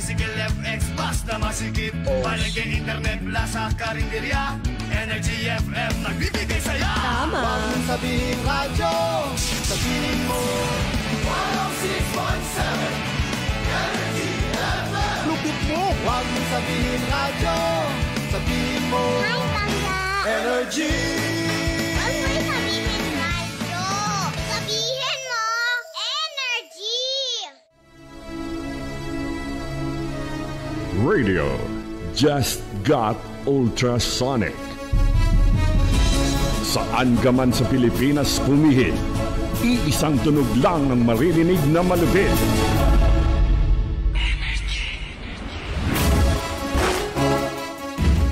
Tricycle, FX, bus na masikip. Palengke, internet, plaza, karinderya. Energy FM, nagbibigay saya. Tama. Huwag mong sabihin radyo Sabihin mo. 106.7 Energy FM Lupit mo. Huwag mong sabihin radyo Sabihin mo. Hi, Bangga! Energy Radio just got ultrasonic. Saan ka man sa Pilipinas pumihit, iisang tunog lang ang maririnig na malupit.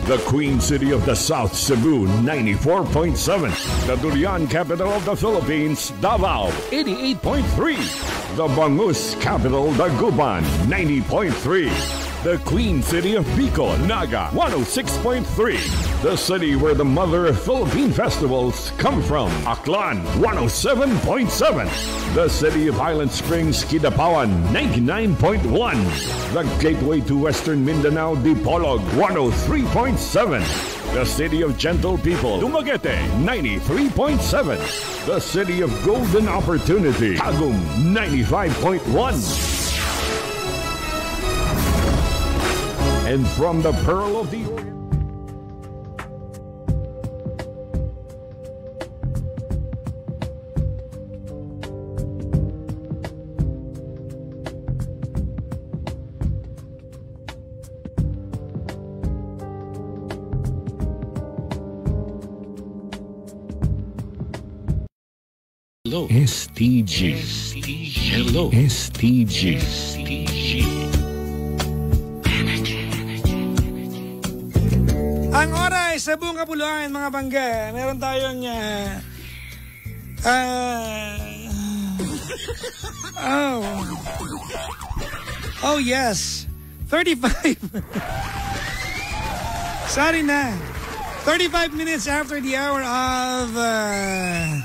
The Queen City of the South Cebu 94.7. The Durian capital of the Philippines, Davao 88.3. The Bangus capital, Dagupan 90.3. The Queen City of Bicol, Naga 106.3. The city where the mother of Philippine festivals come from, Aklan 107.7. The city of Highland Springs, Kidapawan 99.1. The gateway to Western Mindanao, Dipolog 103.7. The city of gentle people, Dumaguete 93.7. The city of golden opportunity, Tagum 95.1. And from the Pearl of the Orient. Hello. STG. Hello. STG. Ang oras sa buong kapuluan, mga bangga, meron tayong... ah ah, oh. Oh, yes. 35. Sorry na. 35 minutes after the hour of uh,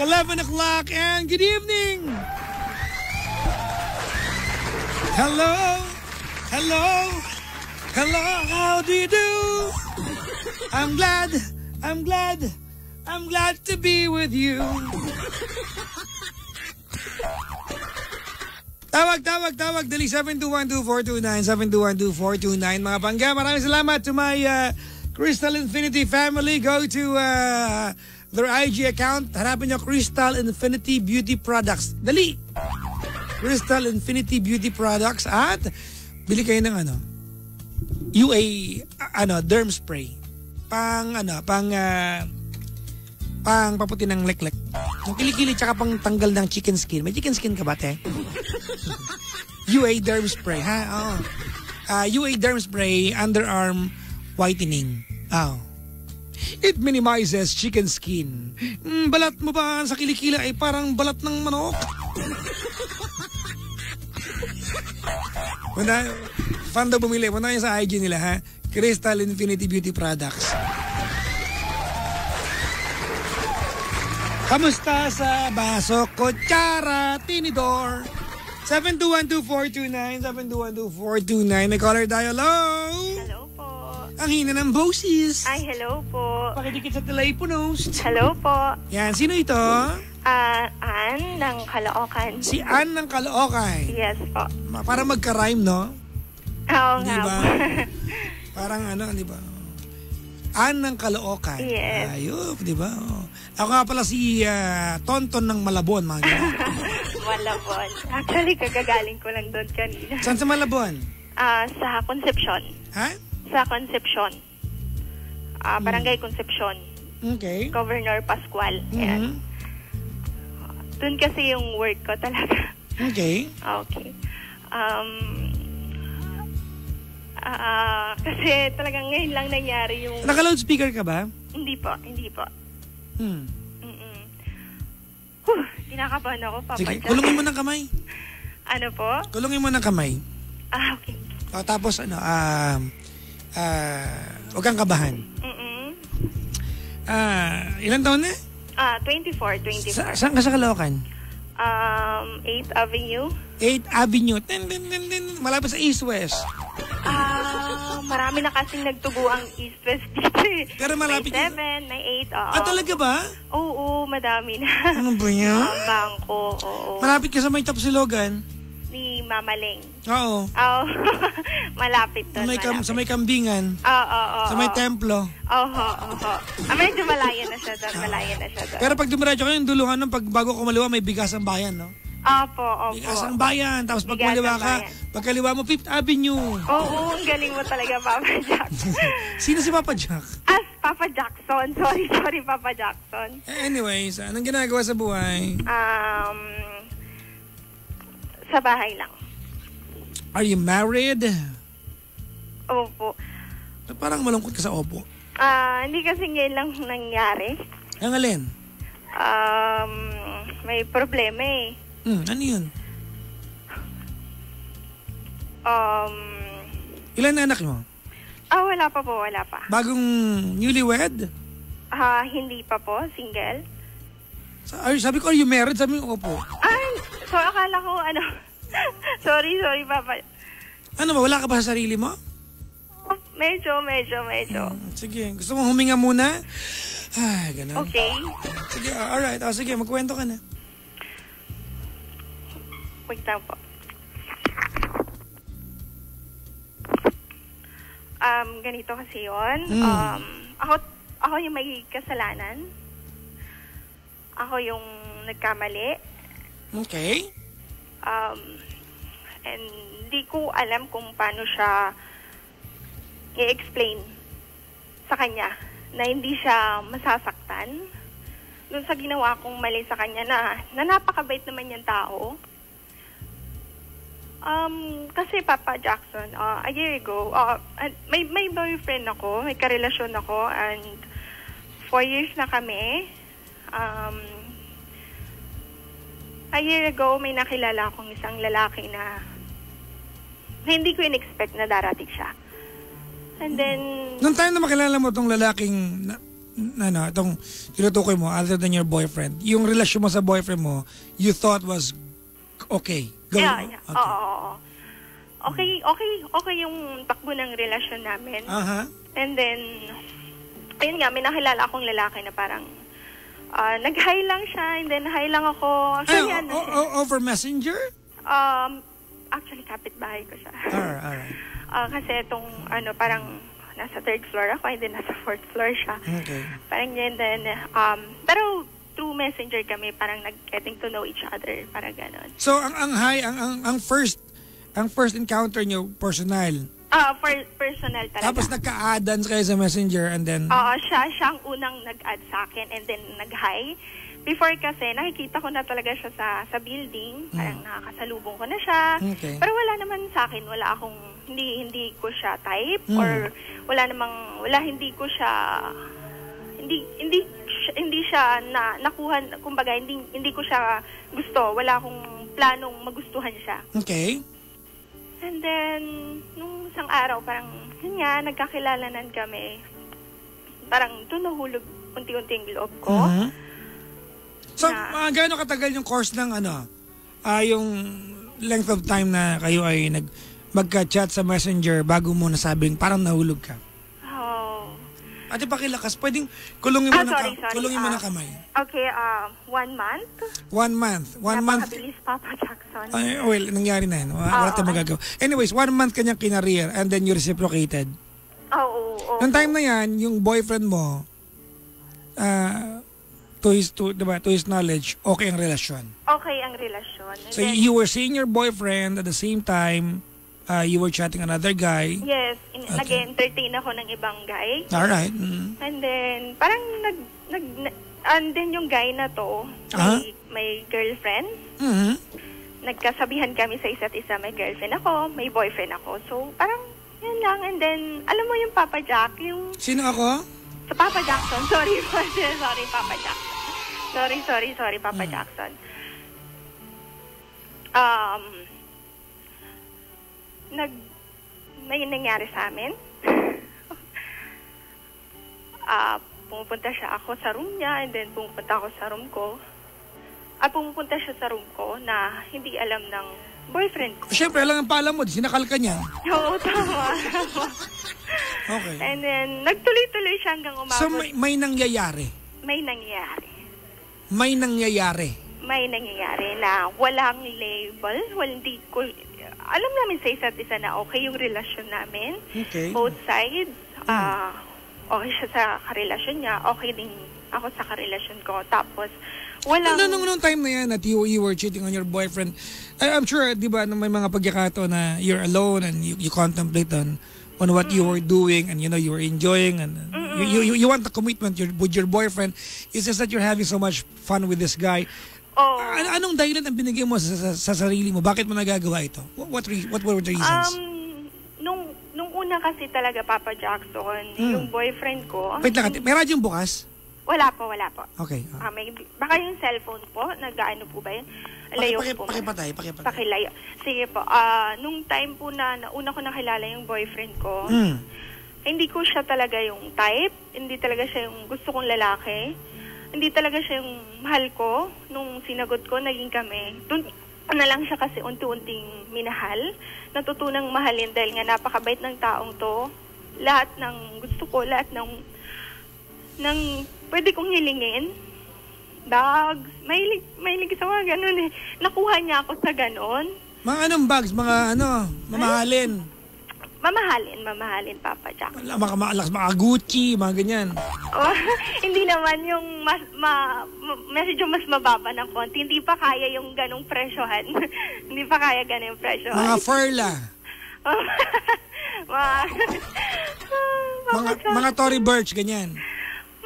11 o'clock and good evening. Hello. Hello. Hello, how do you do? I'm glad, I'm glad, I'm glad to be with you. Tawag, tawag, tawag. Dali 7212429, 7212429. Mga pangga, maraming salamat to my uh, Crystal Infinity family. Go to uh, their IG account. Hanapin nyo Crystal Infinity Beauty Products. Dali! Crystal Infinity Beauty Products at bili kayo ng ano, UA ano derm spray pang ano pang ah, pang paputi ng leklek yung kilikili tsaka pang tanggal ng chicken skin may chicken skin ka ba te UA derm spray ha oh. Ah, UA derm spray underarm whitening oh. It minimizes chicken skin. Mm, balat mo ba sa kilikili ay parang balat ng manok? Muna, fan daw bumili. Muna yung sa IG nila ha. Crystal Infinity Beauty Products. Kamusta sa baso, kutsara, tinidor? 7212429, 7212429. May caller tayo. Hello? Hello po. Ang hina ng boses. Ay, hello po. Pakidikit sa telepono. Hello po. Yan, sino ito? Ah, Ann ng Caloocan. Si Ann ng Caloocan. Yes po. Ma- Para magka-rhyme, no? Oo Di nga ba? po. Parang ano, di ba? Ann ng Caloocan. Yes. Ayop, di ba? Oh. Ako nga pala si ah, Tonton ng Malabon, mga ganun. Malabon. Actually, kagagaling ko lang doon kanina. Saan sa Malabon? Ah, sa Concepcion. Ha? Sa Concepcion. Ah, Barangay Concepcion. Okay. Governor Pascual. Mhm. Ayan. Doon kasi yung work ko talaga. Okay. Okay. Um, ah, kasi talagang ngayon lang nangyari yung... Naka-loudspeaker ka ba? Hindi po, hindi po. Hmm. Mm-mm. Huh, kinakabahan ako, Papa Sige, Jack. kulungin mo ng kamay. Ano po? Kulungin mo ng kamay. Ah, okay. O, tapos ano, ah, Ah, huwag kang kabahan. Mm-mm. Ah, ilan taon na? Ah, 24, 24. Sa, saan ka sa Caloocan? Um, 8th Avenue. 8th Avenue. Tin, tin, tin, tin. Malapit sa East West. Ah, marami na kasing nagtugo ang East West dito eh. Pero malapit May yun. 7, may 8, oo. Ah, talaga ba? Oo, madami na. Ano ba yan? Ang bangko, oo. Malapit ka sa may Tapsilogan. Ni Mamaling. Oo. Oo, malapit Sa doon. may, kam, malapit. sa may kambingan. Oo, oo, Sa may oo. templo. Oho, oho. Ah, medyo malayo na siya doon. Malayo na siya doon. Pero pag dumiretso ka yung duluhan ng pag bago kumaliwa, may bigas ang bayan, no? Opo, opo. Bigas ang bayan. Tapos pag Bigas kumaliwa ang ka, bayan. pagkaliwa mo, Fifth Avenue. Oo, ang galing mo talaga, Papa Jack. Sino si Papa Jack? As Papa Jackson. Sorry, sorry, Papa Jackson. Eh, Anyways, anong ginagawa sa buhay? Um, sa bahay lang. Are you married? Opo. Parang malungkot ka sa opo. Ah, hindi kasi ngayon lang nangyari. Ang alin? Um, may problema eh. Hmm, ano yun? Um, Ilan na anak mo? ah, wala pa po, wala pa. Bagong newlywed? Ah, hindi pa po, single. Sa- ay, sabi ko, are you married? Sabi ko, opo. Ay, so akala ko ano. sorry, sorry, Papa. Ano ba, wala ka ba sa sarili mo? Medyo, medyo, medyo. Sige, gusto mo huminga muna? Ay, ganun. Okay. Sige, ah, alright. Oh, sige, magkwento ka na. Wait lang po. Um, ganito kasi yun. Mm. Um, ako, ako yung may kasalanan. Ako yung nagkamali. Okay. Um, and di ko alam kung paano siya i-explain sa kanya na hindi siya masasaktan doon sa ginawa kong mali sa kanya na, na napakabait naman yung tao. Um, kasi Papa Jackson, uh, a year ago, uh, may, may boyfriend ako, may karelasyon ako, and four years na kami. Um, a year ago, may nakilala akong isang lalaki na, hindi ko in-expect na darating siya. And then, Nung time na makilala mo tong lalaking na, na, ano, itong tinutukoy mo other than your boyfriend, yung relasyon mo sa boyfriend mo, you thought was okay. Go. yeah, yeah. Okay. Oo, oo, oo. Okay, okay, okay yung takbo ng relasyon namin. Aha. And then, ayun nga, may nakilala akong lalaki na parang, ah, nag-hi lang siya, and then hi lang ako. Ay, Actually, ano o- siya, over messenger? um, actually, kapitbahay ko siya. Alright, alright. Ah, kasi itong, ano, parang, nasa third floor ako, and then nasa fourth floor siya. Okay. Parang yun, then, um, pero through messenger kami, parang nag-getting to know each other, parang ganon. So, ang ang high, ang, ang, ang first, ang first encounter nyo, personal. Ah, for personal talaga. Tapos nagka-add-ons kayo sa messenger and then, Oo, siya, siya ang unang nag-add sa akin and then nag-hi. Before kasi, nakikita ko na talaga siya sa sa building. Parang nakakasalubong ko na siya. Okay. Pero wala naman sa akin, wala akong, hindi hindi ko siya type Mm. or wala namang, wala, hindi ko siya, hindi, hindi, hindi siya na, nakuha, kumbaga, hindi, hindi ko siya gusto. Wala akong planong magustuhan siya. okay. And then, nung isang araw, parang, yun nga, nagkakilalanan kami. Parang doon nahulog unti-unti yung loob ko. Mhm. So, Na- uh, gaano katagal yung course ng ano, ah yung length of time na kayo ay nag magka-chat sa messenger bago mo nasabing parang nahulog ka? Oh. Ate pakilakas, pwedeng kulungin mo Ah, sorry, sorry. kulungin mo Ah. ng kamay. Okay, uh, one month. One month. One month. Napakabilis, Papa Jackson. Ay, well, nangyari na yun. Wala, Oo, tayong ay- magagawa. Anyways, one month kanyang kinareer and then you reciprocated. Oo, oo, oo. Noong time na yan, yung boyfriend mo, ah, to his to, diba, to his knowledge, okay ang relasyon. Okay ang relasyon. And So then, you were seeing your boyfriend at the same time, uh, you were chatting another guy. yes, in, Okay. nag-entertain ako ng ibang guy. All right. Mm. And then, parang nag, nag, na- and then yung guy na to, may, may girlfriend. Mhm. nagkasabihan kami sa isa't isa, may girlfriend ako, may boyfriend ako. So, parang, yun lang. And then, alam mo yung Papa Jack, yung Sino ako? sa Papa Jackson, sorry, sorry, Papa Jackson. Sorry, sorry, sorry, Papa Jackson. Um, nag, may nangyari sa amin. ah, pumupunta siya ako sa room niya and then pumupunta ako sa room ko. Ah, pumupunta siya sa room ko na hindi alam ng boyfriend ko. Siyempre, alam ang paalam mo, sinakal ka niya. Oo, tama. Okay. and then, nagtuloy-tuloy siya hanggang umabot. So may, may nangyayari. may nangyayari. May nangyayari. May nangyayari na walang label. Well, hindi ko... Alam namin sa isa't isa na okay yung relasyon namin. Okay. Both sides. ah okay siya sa karelasyon niya. Okay din ako sa karelasyon ko. Tapos, walang... Ano nung, nung time na yan that you, you were cheating on your boyfriend, I, I'm sure, di ba, may mga pagyakato na you're alone and you, you contemplate on on what you were doing and you know you were enjoying and uh, you, you, you want the commitment your, with your boyfriend it's just that you're having so much fun with this guy Oh, An- anong dahilan ang binigay mo sa, sa, sa sarili mo bakit mo nagagawa ito what what, re- what were the reasons um, nung, nung una kasi talaga, Papa Jackson, Hmm. yung boyfriend ko, wait lang may radyong bukas wala po, wala po. okay Ah, may, baka yung cellphone po, nag-ano po ba yun? Layo Paki- po. pakipatay pakipatay Pakilayo. Sige po. Ah, nung time po na nauna ko nakilala yung boyfriend ko, Hmm. hindi ko siya talaga yung type. Hindi talaga siya yung gusto kong lalaki. Hindi talaga siya yung mahal ko. Nung sinagot ko, naging kami. Dun na lang siya kasi unti-unting minahal. Natutunang mahalin dahil nga napakabait ng taong to. Lahat ng gusto ko, lahat ng ng pwede kong hilingin. Dogs. Mahilig, mahilig sa mga ganun eh. Nakuha niya ako sa ganun. mga anong bags mga ano mamahalin Mamahalin, mamahalin, Papa Jack. Wala, mga, mga, mga Gucci mga ganyan Oh, hindi naman yung mas, ma, ma, medyo mas mababa ng konti. Hindi pa kaya yung ganong presyohan. hindi pa kaya ganong presyohan. mga Furla mga, mga, mga Tory Burch ganyan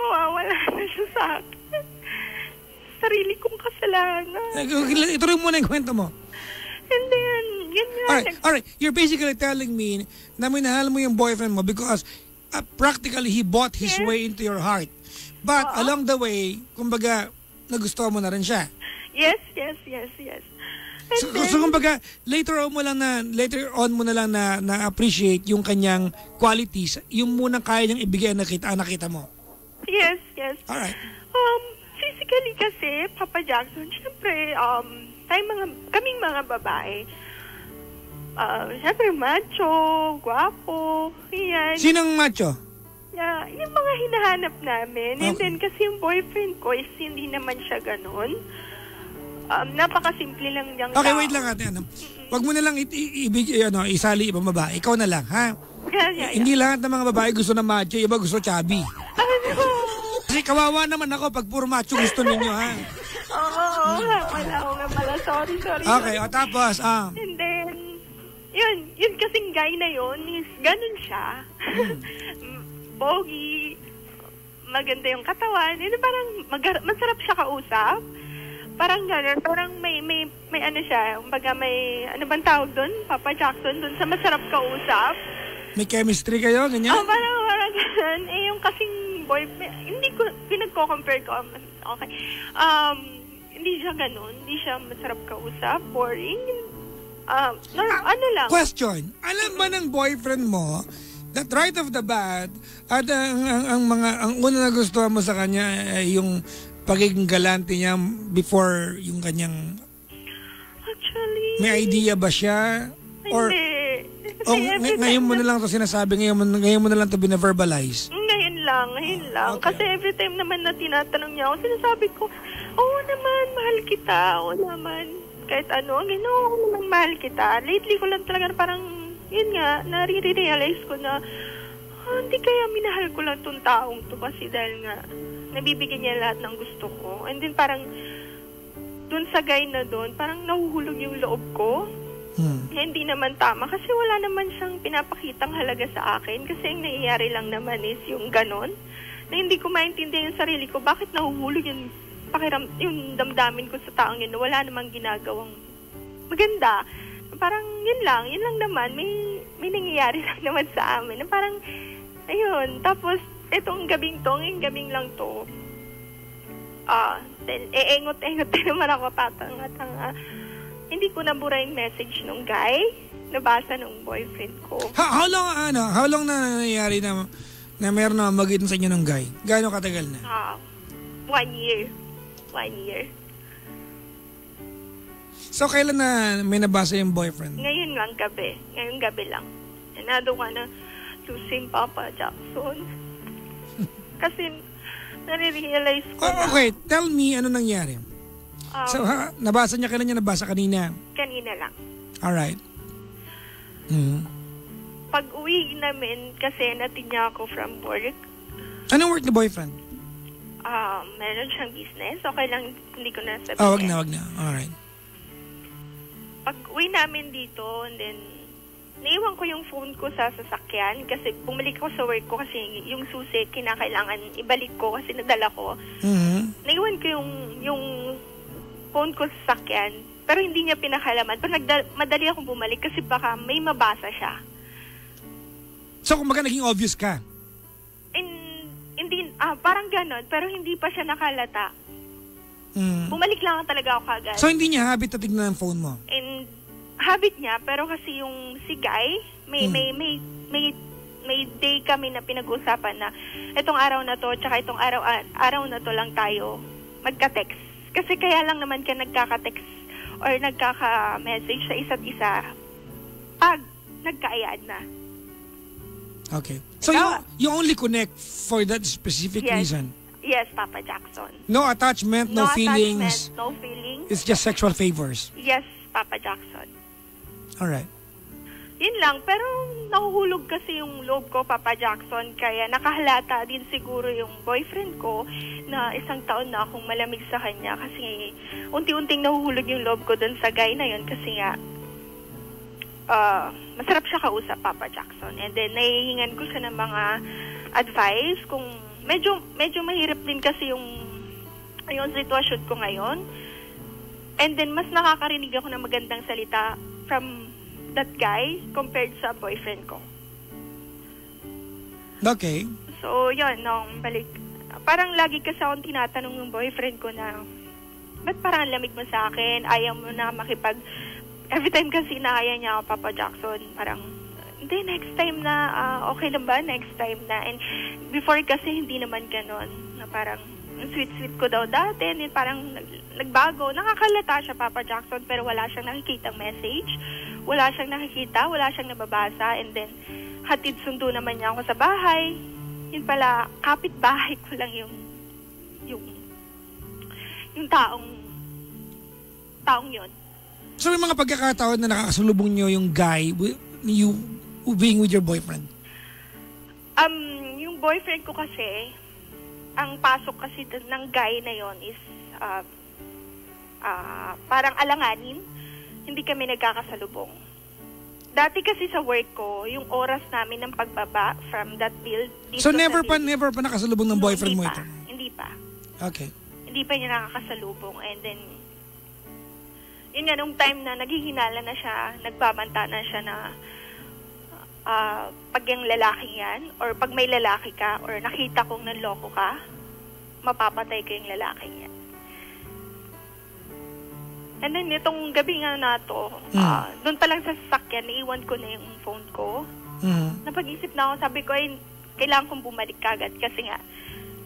mawawala na siya sa akin. Sarili kong kasalanan. Eh, Ituloy mo na yung kwento mo. And then, yun nga. Alright, alright. You're basically telling me na minahal mo yung boyfriend mo because uh, practically he bought his Yes. way into your heart. But along the way, kumbaga, nagustuhan mo na rin siya. Yes, yes, yes, yes. And So, then, so kumbaga, later on mo lang na later on mo na lang na na appreciate yung kanyang qualities, yung munang kaya niyang ibigay na kita, nakita mo. yes, yes. Alright. Um, physically kasi, Papa Jackson, syempre, um, tayo mga, kaming mga babae, uh, syempre macho, guwapo, yan. Sinong macho? Yeah, yung mga hinahanap namin. And Okay. then kasi yung boyfriend ko is hindi naman siya ganun. Um, napakasimple lang niyang Okay, tao. wait lang ate. Ano. Wag mo na lang i- i- ibig, i- ano, isali ibang babae. Ikaw na lang, ha? Yeah, yeah, yeah. Hindi lahat ng mga babae gusto ng macho, iba gusto chubby. Ano? Kasi kawawa naman ako pag puro macho gusto ninyo, ha? Oo, oo, pala, oo nga pala. Sorry, sorry. Okay, o tapos, ah, And then, yun, yun kasing guy na yun, is ganun siya. Pogi, maganda yung katawan. Yun, parang magar- masarap siya kausap. Parang ganun, parang may, may, may ano siya, kumbaga may, ano bang tawag doon? Papa Jackson, doon sa masarap kausap. may chemistry kayo, ganyan? Oh, parang, parang ganun. Eh, yung kasing boy, hindi ko, pinagko-compare ko. Okay. Um, hindi siya ganun. Hindi siya masarap kausap. Boring. Um, nor- ano lang. Question, alam ba ng boyfriend mo that right of the bat at ang, ang, ang mga ang una na gusto mo sa kanya ay yung pagiging galante niya before yung kanyang Actually, may idea ba siya or hindi. o Kasi ngay- every ngayon mo na lang to sinasabi ngayon mo, ngayon mo na lang to binaverbalize Ngayon lang, ngayon lang. Okay. Kasi every time naman na tinatanong niya ako, sinasabi ko, oo naman, mahal kita. Oo naman. Kahit ano, gano'n, oo naman, mahal kita. Lately ko lang talaga parang, yun nga, nare-realize ko na, ah, hindi kaya minahal ko lang tong taong to kasi dahil nga, nabibigyan niya lahat ng gusto ko. And then parang, dun sa guy na dun, parang nahuhulog yung loob ko. hmm. Na hindi naman tama kasi wala naman siyang pinapakitang halaga sa akin kasi ang nangyayari lang naman is yung ganon na hindi ko maintindihan yung sarili ko bakit nahuhulog yung pakiram yung damdamin ko sa taong yun wala namang ginagawang maganda parang yun lang yun lang naman may may nangyayari lang naman sa amin parang ayun tapos etong gabing to ngayong gabing lang to ah then eengot-engot din naman ako tatanga-tanga hindi ko nabura yung message nung guy. Nabasa nung boyfriend ko. how, how long ano how long na nangyayari na na meron na magitan sa inyo ng guy? Gaano katagal na? Ah, one year. One year. So, kailan na may nabasa yung boyfriend? Ngayon lang gabi. Ngayong gabi lang. And I don't wanna lose him, Papa Jackson. Kasi nare-realize ko Oh, na okay, tell me ano nangyari. um, So, ha, nabasa niya kailan niya nabasa kanina? kanina lang. Alright. Hmm. Pag uwi namin, kasi natin niya ako from work, Anong work ni boyfriend? Ah meron siyang business. Okay lang, hindi ko na sabihin. Oh, wag na, wag na. Alright. Pag uwi namin dito, and then, naiwan ko yung phone ko sa sasakyan kasi bumalik ako sa work ko kasi yung susi kinakailangan ibalik ko kasi nadala ko. Mhm. Naiwan ko yung, yung phone ko sa sasakyan pero hindi niya pinakalaman. Pero nagda- madali akong bumalik kasi baka may mabasa siya. So, kumbaga naging obvious ka. Hindi, ah, parang ganon, pero hindi pa siya nakalata. Mm. Bumalik lang talaga ako kagad. So, hindi niya habit na tignan ang phone mo? And habit niya, pero kasi yung si Guy, may, Hmm. may, may, may, may day kami na pinag-usapan na itong araw na to, tsaka itong araw, ah, araw na to lang tayo magka-text. Kasi kaya lang naman ka nagkaka-text or nagkaka-message sa isa't isa pag nagkaayad na. Okay. So, you, you only connect for that specific Yes. reason? Yes, Papa Jackson. No attachment, no, feelings. attachment, no feelings. It's just sexual favors. Yes, Papa Jackson. Alright. Yun lang, pero nahuhulog kasi yung loob ko, Papa Jackson, kaya nakahalata din siguro yung boyfriend ko na isang taon na akong malamig sa kanya kasi unti-unting nahuhulog yung loob ko dun sa guy na yun kasi nga ah, masarap siya kausap, Papa Jackson. And then, nahihingan ko siya ng mga advice kung medyo, medyo mahirap din kasi yung, yung sitwasyon ko ngayon. And then, mas nakakarinig ako ng magandang salita from that guy compared sa boyfriend ko. Okay. So, yun, nung balik, parang lagi kasi akong tinatanong yung boyfriend ko na, ba't parang ang lamig mo sa akin? Ayaw mo na makipag, every time kasi nakaya niya ako, Papa Jackson, parang, hindi, next time na, ah, okay lang ba? Next time na. And before kasi hindi naman ganon, na parang, ang sweet-sweet ko daw dati, and then parang nag- nagbago. Nakakalata siya, Papa Jackson, pero wala siyang nakikitang message. Wala siyang nakikita, wala siyang nababasa, and then, hatid sundo naman niya ako sa bahay. Yun pala, kapit-bahay ko lang yung, yung, yung taong, taong yun. So, may mga pagkakataon na nakakasalubong nyo yung guy, you being with your boyfriend. Um, yung boyfriend ko kasi, ang pasok kasi ng guy na yon is, uh, ah, parang alanganin. Hindi kami nagkakasalubong. Dati kasi sa work ko, yung oras namin ng pagbaba from that build. So, never pa, build- never pa nakasalubong ng No, boyfriend mo hindi ito? pa. Hindi pa. Okay. Hindi pa niya nakakasalubong. And then, yun nga, nung time na naghihinala na siya, nagbabanta na siya na ah, pag yung lalaki yan, or pag may lalaki ka, or nakita kong nanloko ka, mapapatay ko yung lalaki yan. And then, itong gabi nga na to, ah, doon pa lang sa sasakyan, naiwan ko na yung phone ko. Mhm. Napag-isip na ako, sabi ko, ay, kailangan kong bumalik kagad kasi nga,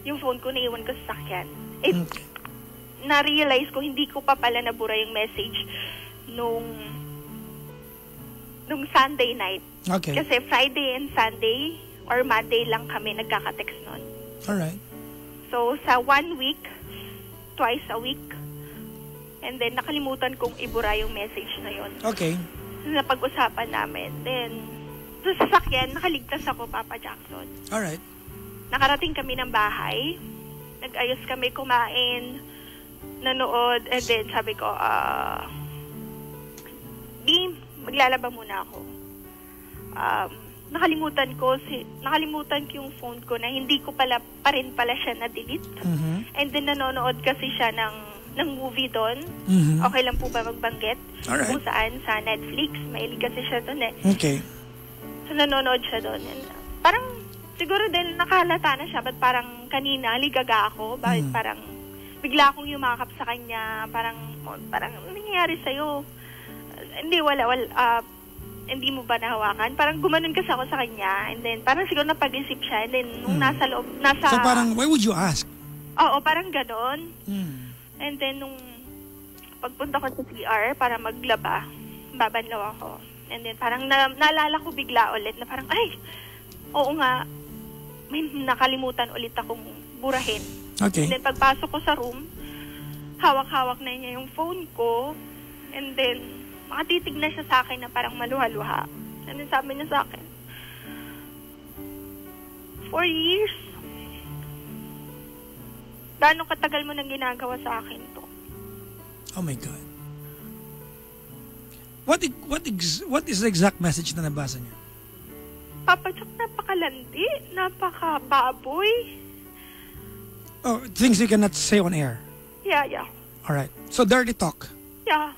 yung phone ko naiwan ko sa sakyan. Eh, Okay. Na-realize ko, hindi ko pa pala nabura yung message nung nung Sunday night. Okay. Kasi Friday and Sunday or Monday lang kami nagkaka-text nun. Alright. So, sa one week, twice a week, and then nakalimutan kong ibura yung message na yon Okay. na pag-usapan namin. Then, sa sasakyan, nakaligtas ako, Papa Jackson. Alright. nakarating kami ng bahay. Nag-ayos kami kumain, nanood, and then sabi ko, ah, Di, maglalaba muna ako. Um, nakalimutan ko, si, nakalimutan ko yung phone ko na hindi ko pala, pa rin pala siya na-delete. Mhm. And then nanonood kasi siya ng, ng movie doon. Mhm. Okay lang po ba magbanggit? Alright. Kung saan, sa Netflix. Mahilig kasi siya doon eh. Okay. So, nanonood siya doon. And, parang, siguro dahil nakahalata na siya, ba't parang kanina, ligaga ako, bakit Mm. parang, bigla akong yumakap sa kanya, parang, parang, ano nangyayari sa'yo? Uh, hindi, wala, wala, ah, hindi mo ba nahawakan? Parang gumanon kasi ako sa kanya. And then, parang siguro napag-isip siya. And then, nung Hmm. nasa loob, nasa... So parang, why would you ask? Oo, parang ganon. Hmm. And then, nung pagpunta ko sa CR para maglaba, babanlaw ako. And then, parang na, naalala ko bigla ulit na parang, ay, oo nga, may nakalimutan ulit akong burahin. Okay. And then, pagpasok ko sa room, hawak-hawak na niya yung phone ko. And then, makatitig na siya sa akin na parang maluha-luha. And then, sabi niya sa akin, Four years? Gaano katagal mo nang ginagawa sa akin to? Oh my God. What what what is the exact message na nabasa niya? Papa Chuck, napakalandi, napakababoy. Oh, things you cannot say on air. Yeah, yeah, All right. So dirty talk. yeah.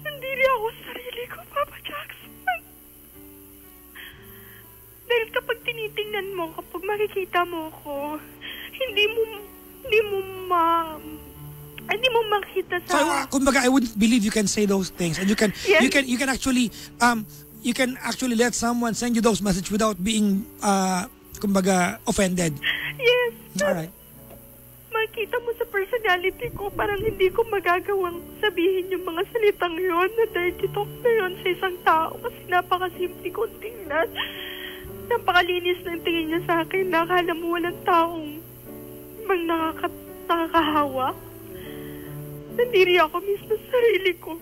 Nandiri ako sa sarili ko, Papa Jackson. Dahil kapag tinitingnan mo, kapag makikita mo ko, hindi mo, hindi mo ma, hindi mo makita So, sa... uh, kumbaga, I wouldn't believe you can say those things, and you can Yes. you can you can actually um you can actually let someone send you those messages without being uh kumbaga offended. yes, All right. makita mo sa personality ko, parang hindi ko magagawang sabihin yung mga salitang yon na dirty talk na yon sa isang tao kasi napakasimple kong tingnan. Napakalinis ng tingin niya sa akin na akala mo walang taong mang nakaka, nakakahawa. Nandiri ako mismo sa sarili ko.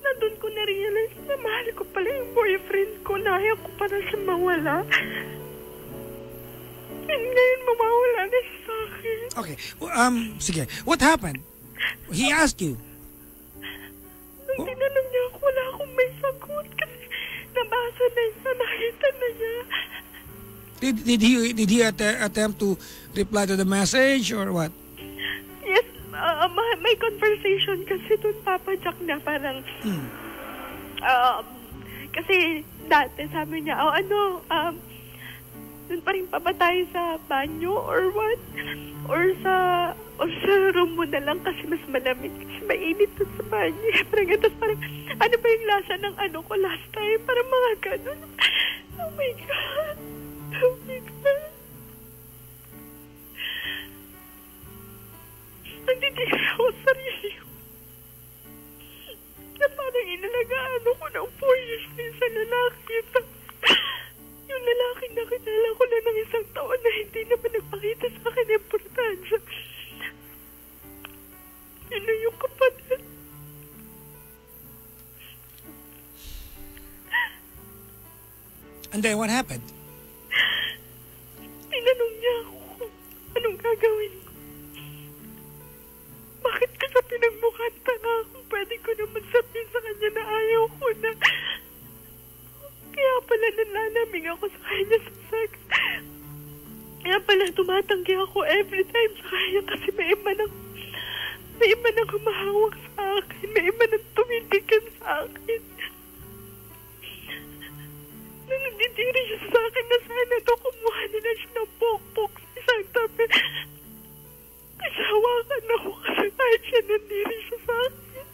Na doon ko na-realize na mahal ko pala yung boyfriend ko na ayaw ko para siya mawala. And ngayon mamawala na siya sa akin. Okay. Well, Um sige. What happened? He asked you. Nung tinanong niya ako, wala akong may sagot kasi nabasa na niya, nakita na niya. Did did he did he att- attempt to reply to the message or what? Uh, ma- may conversation kasi doon, Papa Jack, na parang, um, kasi dati sabi niya, oh ano, um, doon pa rin pa ba tayo sa banyo or what? Or sa, or sa room mo na lang kasi mas malamig kasi mainit doon sa banyo. Parang ganun, parang, ano ba yung lasa ng ano ko last time? Parang mga ganun. Oh my God. Oh my God. Nandidiri ako sa sarili ko. Na parang inalagaan ako ng four years na isang lalaki. Yung lalaki na kilala ko na ng isang taon na hindi naman nagpakita sa akin ng importansya. Yun na yung kapatid. And then what happened? Tinanong niya ako anong gagawin ko. Sa pinagmukhaan tanga kung pwede ko naman sabihin sa kanya na ayaw ko na. Kaya pala nalalamig ako sa kanya sa sex. Kaya pala tumatanggi ako every time sa kanya kasi may iba nang may iba nang humahawak sa akin. May iba nang tumitigan sa akin. Nung nagdidiri siya sa akin na sana to kumuha nila siya ng pokpok sa isang tabi. Kasi hawakan ako kasi kahit siya nandiri siya sa akin.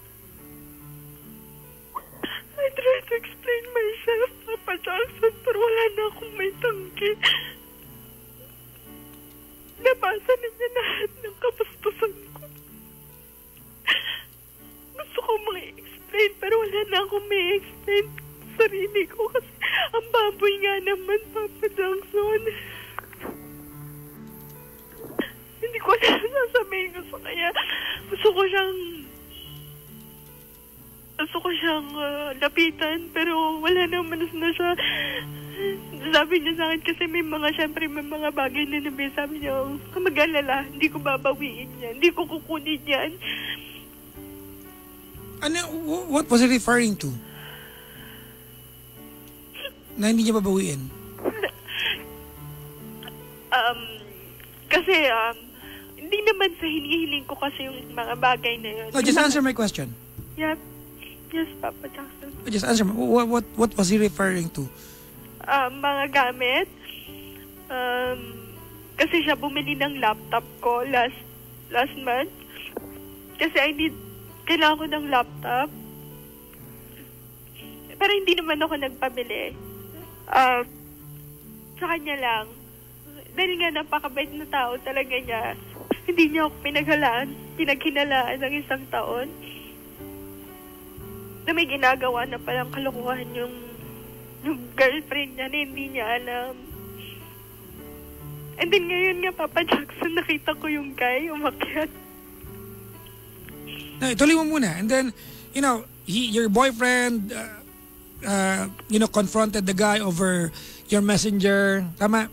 I tried to explain myself, Papa Jackson, pero wala na akong may tanggi. Nabasa na niya lahat ng kapastusan ko. Gusto ko mag-explain, pero wala na akong may explain sa sarili ko kasi ang baboy nga naman, Papa Jackson. Hindi ko na sasabihin ko sa kanya. Gusto ko siyang gusto ko siyang ah, lapitan pero wala naman na siya. Sabi niya sa akin kasi may mga, syempre may mga bagay na nabi. Sabi niya, "Huwag ka mag-alala, hindi ko babawiin yan. Hindi ko kukunin yan. Ano, wh- what was he referring to? Na hindi niya babawiin. Um, kasi, um, hindi naman sa hinihiling ko kasi yung mga bagay na yun. No, just answer my question. Yep. Yes, Papa Jackson. Just answer me. What, what, what was he referring to? um, mga gamit. Um, kasi siya bumili ng laptop ko last last month. Kasi I need, kailangan ko ng laptop. Pero hindi naman ako nagpabili. Ah, sa kanya lang. Dahil nga napakabait na tao talaga niya. Hindi niya ako pinaghalaan, pinaghinalaan ng isang taon. Na may ginagawa na palang kalokohan yung, yung girlfriend niya na hindi niya alam. And then ngayon nga, Papa Jackson, nakita ko yung guy umakyat. No, ituloy mo muna. And then, you know, he, your boyfriend, uh, uh, you know, confronted the guy over your messenger. Tama?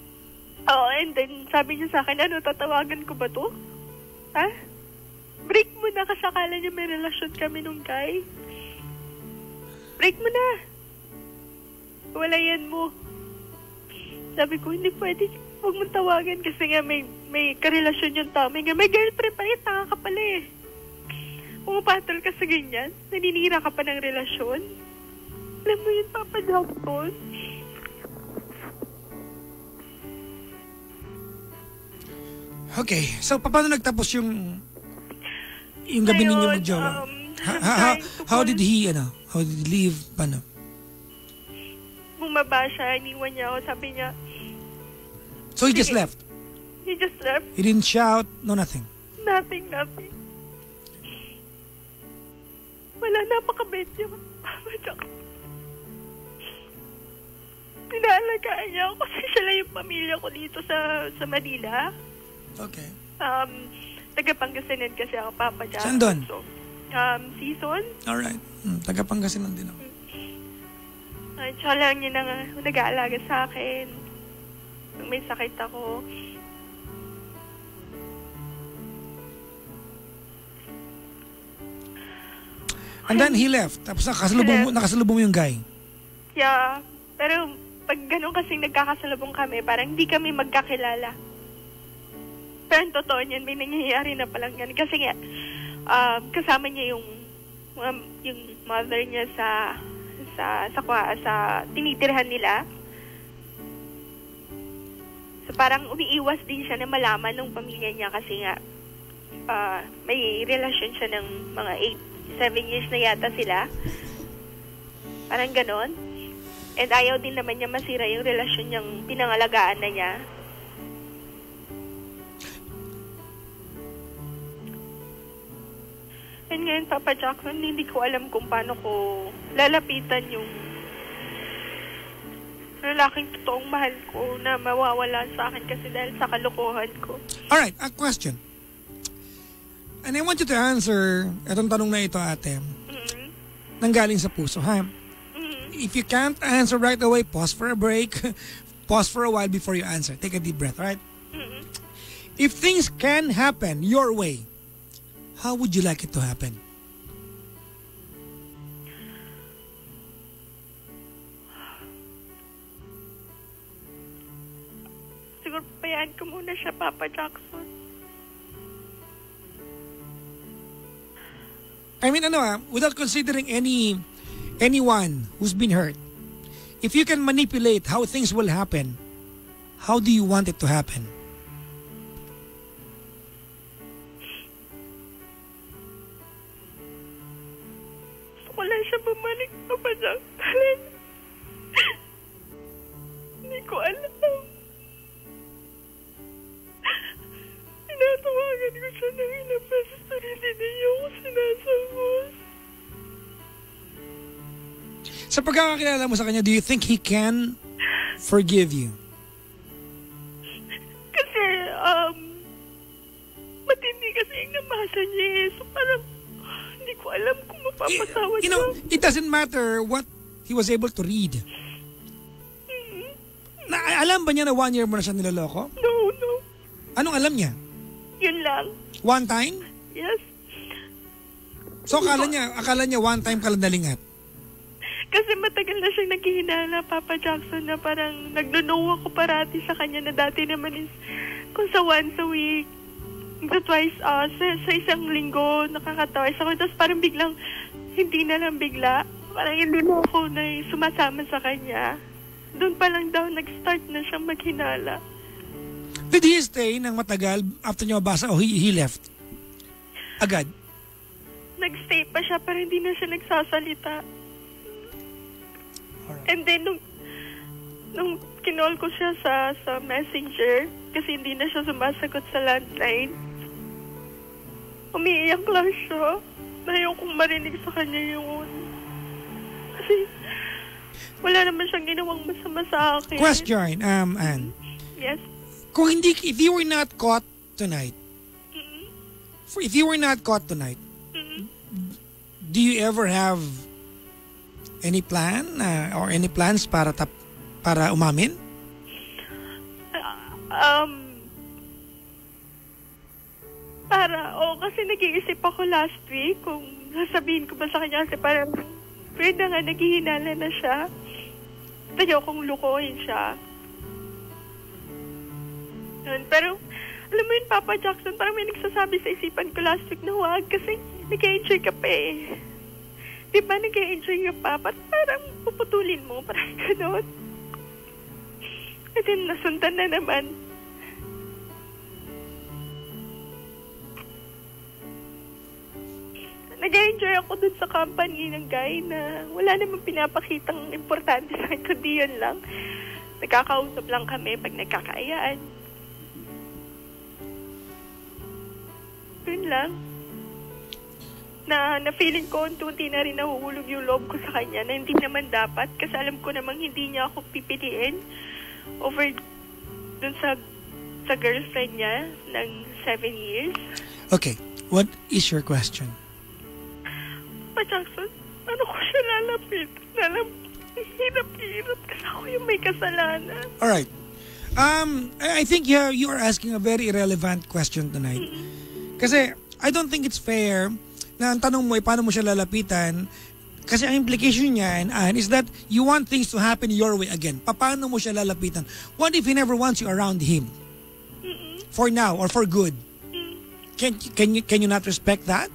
Oo, and then sabi niya sa akin, ano, tatawagan ko ba to? Ha? Break mo na kasi akala niya may relasyon kami nung guy. Break mo na. Walayan mo. Sabi ko, hindi pwede. Huwag mong tawagan kasi nga may, may karelasyon yung tao. May, may girlfriend pa eh, tanga ka pala eh. Pumapatol ka sa ganyan. Naninira ka pa ng relasyon. Alam mo yun, Papa Jackson? Okay. So, paano nagtapos yung yung gabi ninyo mag-jowa? um, Ha- ha- how, did he, ano, how did he leave? Paano? Bumaba siya, iniwan niya ako. Sabi niya, So, he just left. he just left. He didn't shout, no nothing. Nothing, nothing. Wala, napakabait niya. Pinaalagaan niya ako kasi siya lang yung pamilya ko dito sa sa Manila. Okay. Um, taga Pangasinan kasi ako, Papa Jack. Saan doon? So, um, season. Alright. Hmm, taga Pangasinan din ako. Ay, siya lang yun ang nag-aalaga sa akin. Nung may sakit ako. And then he left. Tapos nakasalubong mo, nakasalubong mo yung guy. Yeah. Pero pag ganun kasing nagkakasalubong kami, parang hindi kami magkakilala. Pero ang totoo niyan, may nangyayari na palang yan. Kasi nga, um, kasama niya yung, um, yung mother niya sa sa sa, kwa- sa tinitirhan nila. So parang umiiwas din siya na malaman ng pamilya niya kasi nga ah, may relasyon siya ng mga 8, 7 years na yata sila. Parang ganon. And ayaw din naman niya masira yung relasyon niyang pinangalagaan na niya. And ngayon, Papa Jackson, hindi ko alam kung paano ko lalapitan yung lalaking totoong mahal ko na mawawala sa akin kasi dahil sa kalokohan ko. Alright, a question. And I want you to answer itong tanong na ito, ate. Mm, Nanggaling sa puso, ha? mm, If you can't answer right away, pause for a break. pause for a while before you answer. Take a deep breath, alright? mm. If things can happen your way, how would you like it to happen? Siguro payaan ko muna siya, Papa Jackson. I mean, ano ah, without considering any anyone who's been hurt, if you can manipulate how things will happen, how do you want it to happen? Lang siya bumalik, Papa Jackson. Hindi ko alam. Tinatawagan ko siya ng ilang beses na hindi niya ako. Sa pagkakakilala mo sa kanya, do you think he can forgive you? Kasi, um, matindi kasi yung namasa niya eh. So parang, ko alam kung mapapatawad you know, it doesn't matter what he was able to read. Na, alam ba niya na one year mo na siya niloloko? No, no. Anong alam niya? Yun lang. One time? Yes. So akala niya, akala niya one time ka lang nalingat. Kasi matagal na siyang naghihinala, Papa Jackson, na parang nagno ako parati sa kanya na dati naman is kung sa once a week, sa twice, uh, sa, sa isang linggo, nakaka-twice ako. Tapos parang biglang, hindi na lang bigla. Parang hindi na ako na sumasama sa kanya. Doon pa lang daw nag-start na siyang maghinala. Did he stay ng matagal after niya mabasa o he, he left? Agad? nagstay pa siya pero hindi na siya nagsasalita. Alright. And then, nung, nung kinol ko siya sa, sa messenger, kasi hindi na siya sumasagot sa landline, umiiyak lang siya. Ayokong marinig sa kanya yun. Kasi, wala naman siyang ginawang masama sa akin. Question, um, Anne. Yes. Kung hindi, if you were not caught tonight, for- if you were not caught tonight, do you ever have any plan uh, or any plans para tap, para umamin? Um, para, oo, kasi nag-iisip ako last week kung sasabihin ko ba sa kanya kasi parang, friend na nga, naghihinala na siya. Tayo kong lukohin siya. Yun, pero, alam mo yun, Papa Jackson, parang may nagsasabi sa isipan ko last week na huwag kasi nag-enjoy ka pa eh. Di ba nag-enjoy ka pa? Ba't parang puputulin mo? Parang gano'n. At then, nasundan na naman. Nag-enjoy ako dun sa company ng guy na wala namang pinapakitang importante sa akin, kundi yun lang. Nagkakausap lang kami pag nagkakaayaan. Yun lang. Na, na feeling ko unti na rin nahuhulog yung loob ko sa kanya na hindi naman dapat kasi alam ko namang hindi niya ako pipiliin over dun sa sa girlfriend niya ng seven years. Okay, what is your question? Jackson, ano ko siya lalapit? Lalam, hirap-hirap kasi ako yung may kasalanan. All right. Um, I think you you are asking a very irrelevant question tonight. Kasi I don't think it's fair na ang tanong mo ay paano mo siya lalapitan kasi ang implication niyan Ann, is that you want things to happen your way again. Paano mo siya lalapitan? What if he never wants you around him? For now or for good? Can can you can you not respect that?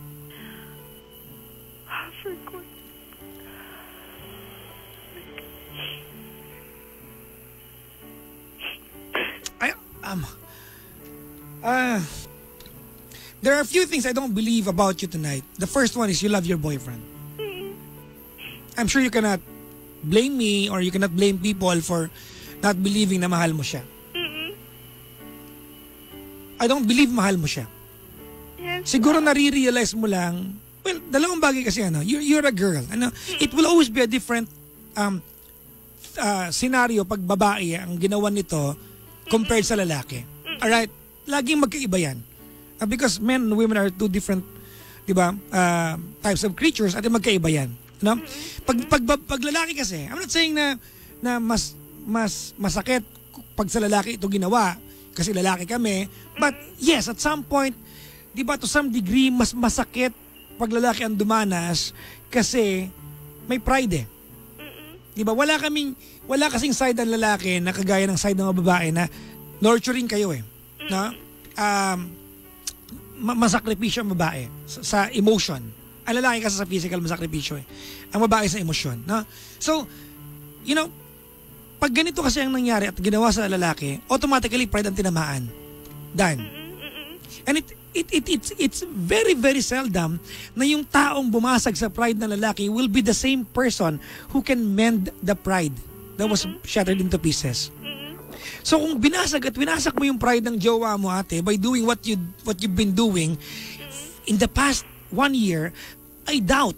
Um uh there are a few things I don't believe about you tonight. The first one is you love your boyfriend. I'm sure you cannot blame me or you cannot blame people for not believing na mahal mo siya. I don't believe mahal mo siya. Yes. Siguro nare-realize mo lang, well, dalawang bagay kasi ano, you're, you're a girl. Ano, it will always be a different um, uh, scenario pag babae ang ginawa nito compared sa lalaki. Alright? Laging magkaiba yan. Uh, because men and women are two different, di ba, uh, types of creatures at magkaiba yan. No? Pag, pag, pag, pag lalaki kasi, I'm not saying na, na mas, mas masakit pag sa lalaki ito ginawa kasi lalaki kami. But yes, at some point, di ba to some degree, mas masakit pag lalaki ang dumanas kasi may pride eh. Di ba? Wala kaming, wala kasing side ang lalaki na kagaya ng side ng babae na nurturing kayo eh. No? Um, ma- masakripisyo ang babae sa, sa emotion. Ang lalaki kasi sa physical masakripisyo eh. Ang babae sa emosyon. No? So, you know, pag ganito kasi ang nangyari at ginawa sa lalaki, automatically pride ang tinamaan. Done. And it, it, it, it's, it's very, very seldom na yung taong bumasag sa pride ng lalaki will be the same person who can mend the pride that was shattered into pieces. So kung binasag at winasak mo yung pride ng jowa mo ate by doing what you what you've been doing in the past one year, I doubt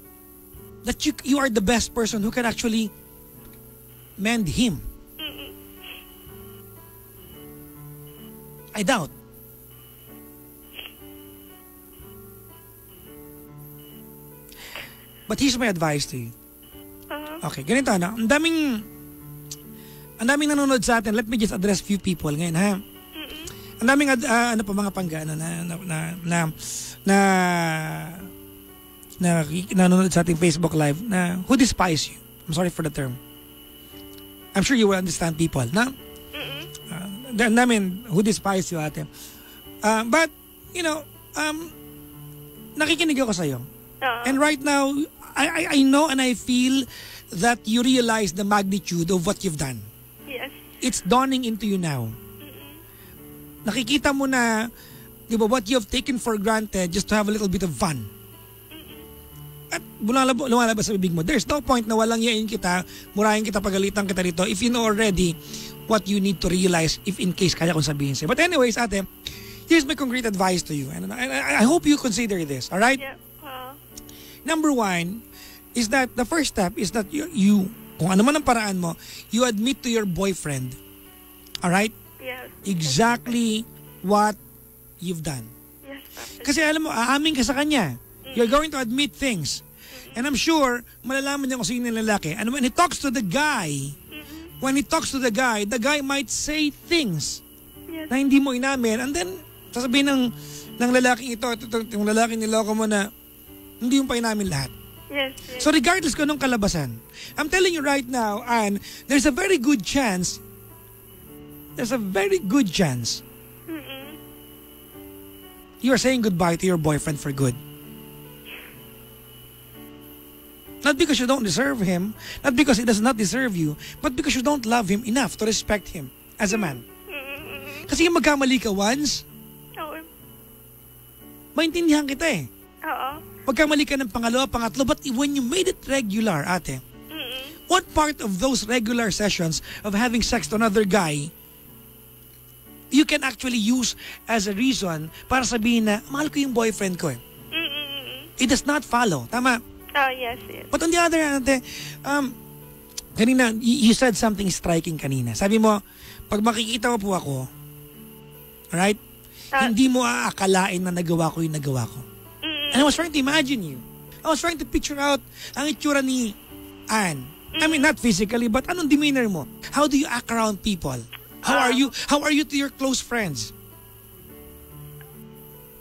that you you are the best person who can actually mend him. I doubt. But here's my advice to you. Uh, Okay, ganito na. Ang daming ang daming nanonood sa atin. Let me just address few people ngayon, ha? Ang daming ah, ano pa mga pangga ano, na na na na na, na nanonood sa ating Facebook live na who despise you. I'm sorry for the term. I'm sure you will understand people, na? Uh, ang namin who despise you ate. Uh, but, you know, um, nakikinig ako sa'yo. uh, And right now, I, I, I know and I feel that you realize the magnitude of what you've done. It's dawning into you now. Nakikita mo na, di ba, what you have taken for granted just to have a little bit of fun. at lumalab- lumalabas sa bibig mo. There's no point na walang yain kita, murahin kita, pagalitan kita rito if you know already what you need to realize if in case kaya kong sabihin sa'yo. But anyways, ate, here's my concrete advice to you. And I, I hope you consider this, all right? Yeah. Uh, Number one is that the first step is that you, you kung ano man ang paraan mo, you admit to your boyfriend, all right, yes. exactly what you've done. Yes, Papa. Kasi alam mo, aamin ka sa kanya. You're going to admit things. And I'm sure, malalaman niya kung sino yung lalaki. And when he talks to the guy, when he talks to the guy, the guy might say things Yes. na hindi mo inamin. And then, sasabihin ng, ng lalaking ito, ito, ito, yung lalaking niloko mo na, hindi yung pa inamin lahat. Yes, yes. So regardless kung anong kalabasan, I'm telling you right now, Anne, there's a very good chance, there's a very good chance Mm-mm. you are saying goodbye to your boyfriend for good. Not because you don't deserve him, not because he does not deserve you, but because you don't love him enough to respect him as a man. Kasi yung magkamali ka once, Oo. maintindihan kita eh. Oo. Magkamali ka ng pangalawa, pangatlo, but when you made it regular, ate, Mm-mm. what part of those regular sessions of having sex to another guy you can actually use as a reason para sabihin na, mahal ko yung boyfriend ko eh. Mm-mm. It does not follow. Tama? Oh, yes, yes. But on the other hand, ate, um, kanina, you said something striking kanina. Sabi mo, pag makikita mo po ako, right? Ah. hindi mo aakalain na nagawa ko yung nagawa ko. And I was trying to imagine you. I was trying to picture out ang itsura ni Anne. I mean, not physically, but anong demeanor mo? How do you act around people? How are you? How are you to your close friends?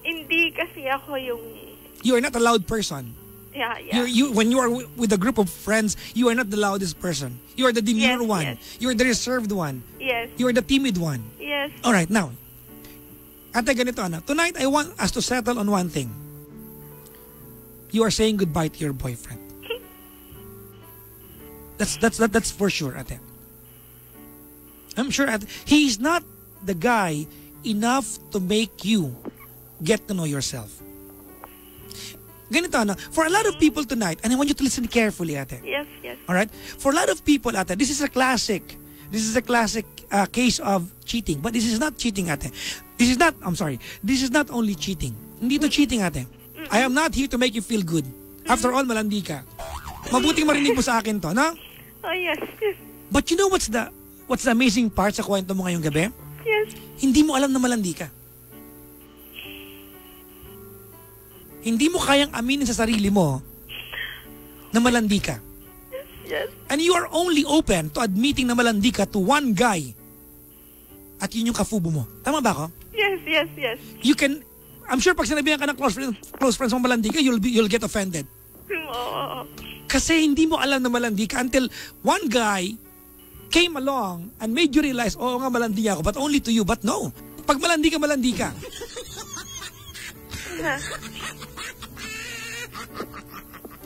Hindi kasi ako yung... You are not a loud person. Yeah, yeah. You're, you when you are with a group of friends, you are not the loudest person. You are the demure Yes, one. yes. You are the reserved one. Yes, You are the timid one. yes. All right, now. Ate, ganito ano. Tonight, I want us to settle on one thing. You are saying goodbye to your boyfriend. That's that's that, that's for sure, ate. I'm sure ate, he's not the guy enough to make you get to know yourself. Ganito ano, for a lot of people tonight, and I want you to listen carefully, ate. Yes, yes. All right? For a lot of people, ate, this is a classic. This is a classic uh, case of cheating. But this is not cheating, ate. This is not, I'm sorry, this is not only cheating. Hindi to cheating, ate. I am not here to make you feel good. After all, malandi ka. Mabuting marinig mo sa akin to, no? Oh, yes. But you know what's the what's the amazing part sa kwento mo ngayong gabi? Yes. Hindi mo alam na malandi ka. Hindi mo kayang aminin sa sarili mo na malandi ka. Yes. And you are only open to admitting na malandi ka to one guy. At yun yung kafubo mo. Tama ba ako? Yes, yes, yes. You can, I'm sure pag sinabihan ka ng close, friend, close friends mo malandi ka, you'll, be, you'll get offended. Kasi hindi mo alam na malandi ka until one guy came along and made you realize, oo nga malandi ako, but only to you. But no, pag malandi ka, malandi ka.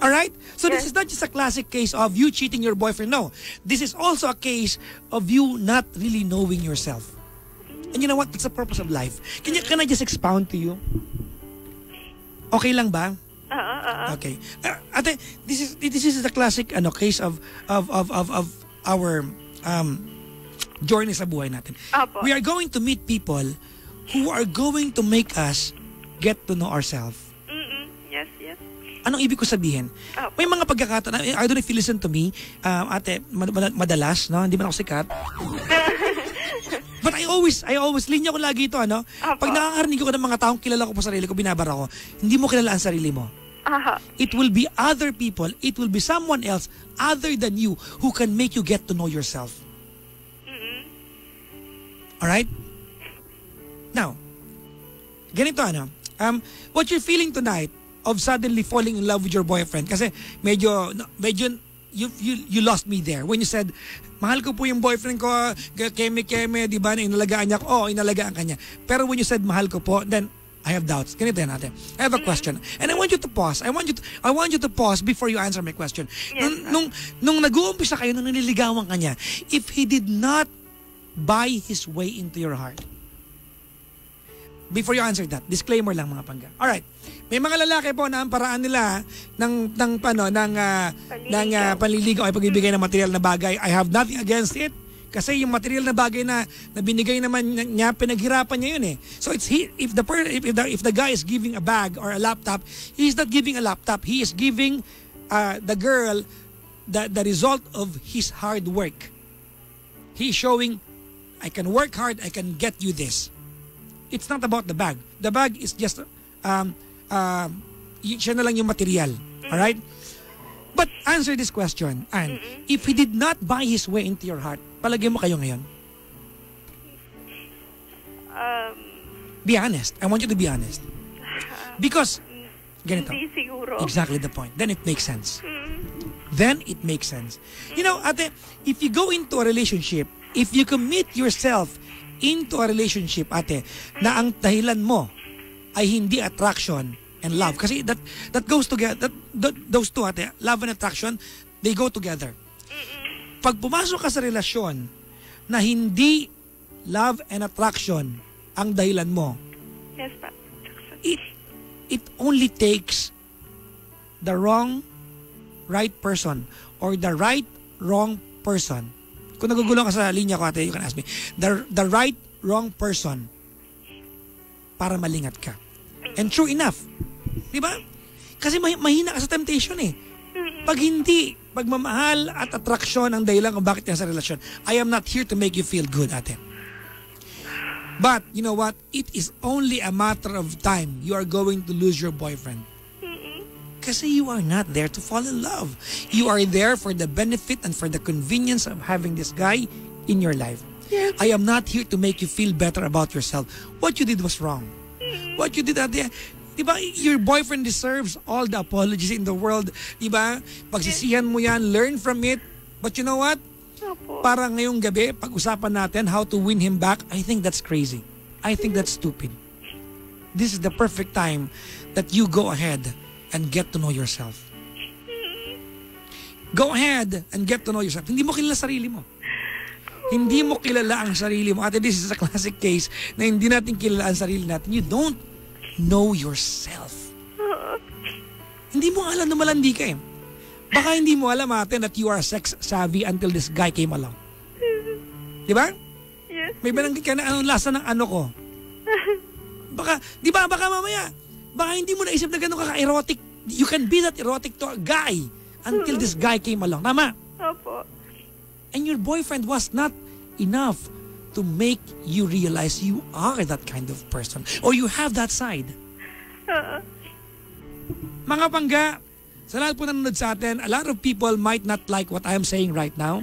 Alright? So this Yes. is not just a classic case of you cheating your boyfriend. No. This is also a case of you not really knowing yourself. And you know what? That's the purpose of life. Can, you, can I just expound to you? Okay lang ba? Oo, oo. Okay. Uh, ate, this is this is the classic ano case of of of of, of our um journey sa buhay natin. Apo. We are going to meet people who are going to make us get to know ourselves. Mm-mm. Yes, yes. Anong ibig ko sabihin? Apo. May mga pagkakataon, I don't know if you listen to me, um, ate, mad- mad- madalas, no? Hindi man ako sikat. But I always, I always, linya ko lagi ito, ano? Apo. Pag nakakarinig ko ng mga taong kilala ko pa sarili ko, binabara ko, hindi mo kilala ang sarili mo. Aha. It will be other people, it will be someone else other than you who can make you get to know yourself. Alright? Now, ganito ano, um, what you're feeling tonight of suddenly falling in love with your boyfriend kasi medyo, medyo, you, you, you lost me there when you said, mahal ko po yung boyfriend ko, keme-keme, di ba, na inalagaan niya oo, inalagaan ka niya. Pero when you said, mahal ko po, then, I have doubts. Ganito yan natin. I have a question. And I want you to pause. I want you to, I want you to pause before you answer my question. Nung, nung, nung nag-uumpisa kayo, nung nililigawan ka niya, if he did not buy his way into your heart, before you answer that, disclaimer lang mga pangga. Alright. May mga lalaki po na ang paraan nila ng ng pano ng ah, ng ah, panliligaw ay pagbibigay ng material na bagay. I have nothing against it. Kasi yung material na bagay na, na binigay naman niya, pinaghirapan niya yun eh. So it's he, if the per, if, if the if the guy is giving a bag or a laptop, he's not giving a laptop. He is giving uh, the girl the the result of his hard work. He's showing, I can work hard, I can get you this. It's not about the bag. The bag is just, um, y- siya na lang yung material. Alright? But answer this question, Anne. If he did not buy his way into your heart, palagay mo kayo ngayon? Um, Be honest. I want you to be honest. Because, ganito. hindi siguro. Exactly the point. Then it makes sense. Then it makes sense. You know, ate, if you go into a relationship, if you commit yourself into a relationship, ate, na ang dahilan mo ay hindi attraction and love. Kasi that that goes together, that, that, those two, ate, love and attraction, they go together. Pag pumasok ka sa relasyon na hindi love and attraction ang dahilan mo, Yes, pa. it it only takes the wrong right person or the right wrong person. Kung nagugulong ka sa linya ko ate, you can ask me. The the right wrong person para malingat ka. And true enough. 'Di ba? Kasi mahi- mahina ka sa temptation eh. Pag hindi pagmamahal at attraction ang dahilan kung bakit ka sa relasyon, I am not here to make you feel good, ate. But, you know what? It is only a matter of time you are going to lose your boyfriend. Kasi you are not there to fall in love. You are there for the benefit and for the convenience of having this guy in your life. I am not here to make you feel better about yourself. What you did was wrong. What you did at the Diba, your boyfriend deserves all the apologies in the world. Diba? Pagsisihan mo yan, learn from it. But you know what? Opo. para ngayong gabi, pag-usapan natin how to win him back, I think that's crazy. I think that's stupid. This is the perfect time that you go ahead and get to know yourself. Go ahead and get to know yourself. Hindi mo kilala sarili mo. Hindi mo kilala ang sarili mo. Ate, this is a classic case na hindi natin kilala ang sarili natin. You don't know yourself. Hindi mo alam na malandi ka eh. Baka hindi mo alam ate that you are sex savvy until this guy came along. Di ba? Yes. May bananggit ka na anong lasa ng ano ko. Baka, di ba, baka mamaya, baka hindi mo naisip na gano'n ka-erotic. You can be that erotic to a guy until this guy came along. Tama? Opo. And your boyfriend was not enough to make you realize you are that kind of person or you have that side. Mga pangga, sa lahat po nanonood sa atin, a lot of people might not like what I'm saying right now.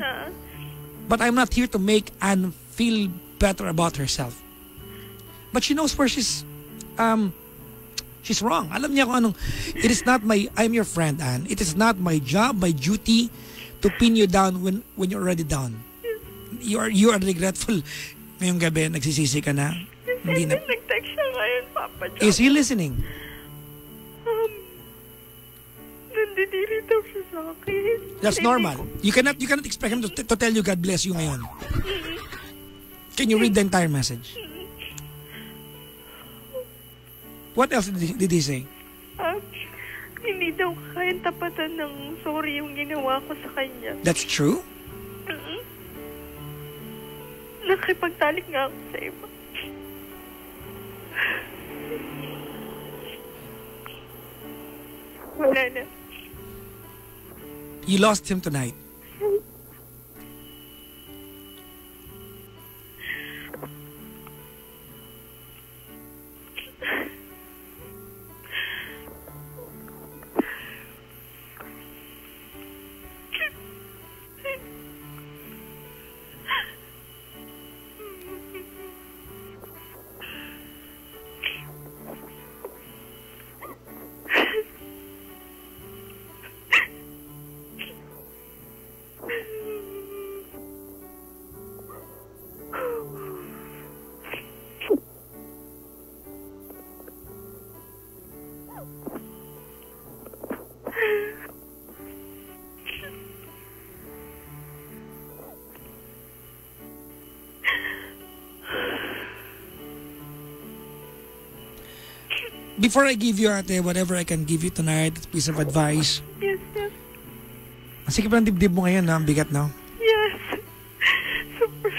But I'm not here to make Anne feel better about herself. But she knows where she's um she's wrong. Alam niya kung anong it is not my I'm your friend Anne. It is not my job, my duty to pin you down when when you're already down. You are you are regretful. Ngayong gabi nagsisisi ka na. Hindi na. Nag-text siya ngayon, Papa John. Is he listening? Um, nandidiri daw siya sa akin. That's normal. You cannot you cannot expect him to, to tell you God bless you ngayon. Can you read the entire message? What else did he, did he say? Uh, hindi daw kahit tapatan ng sorry yung ginawa ko sa kanya. That's true? Mm -mm. Nakipagtalik nga ako sa iba. Wala na. You lost him tonight. before I give you, ate, whatever I can give you tonight, piece of advice. Yes, yes. Ang sikip ng dibdib mo ngayon, no? Ang bigat, no? Yes. Super.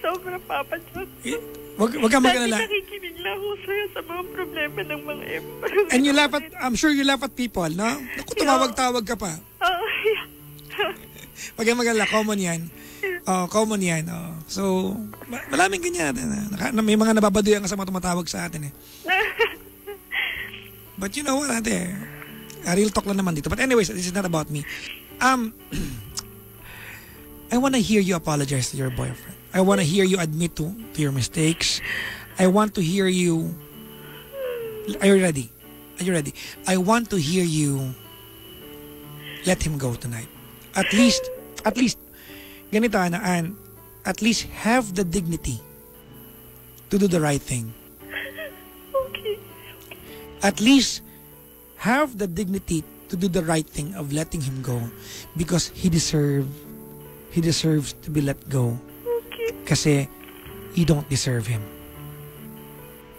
Sobra, Papa Jack. Eh, Wag, wag kang Dati mag-alala. nakikinig lang ako sa'yo sa mga problema ng mga em. And you laugh at, I'm sure you laugh at people, no? Naku, tumawag-tawag ka pa. Ah, yeah. Wag kang mag-alala, common yan. Oh, common yan. Oh. So, ma- maraming ganyan. Naka- na- May mga nababaduyan ka sa mga tumatawag sa atin eh. But you know what, ate? A real talk lang naman dito. But anyways, this is not about me. Um, I wanna hear you apologize to your boyfriend. I wanna hear you admit to, to your mistakes. I want to hear you... Are you ready? Are you ready? I want to hear you let him go tonight. At least, at least, ganito, Ana, Ann, at least have the dignity to do the right thing. At least have the dignity to do the right thing of letting him go because he deserve he deserves to be let go Okay. kasi you don't deserve him.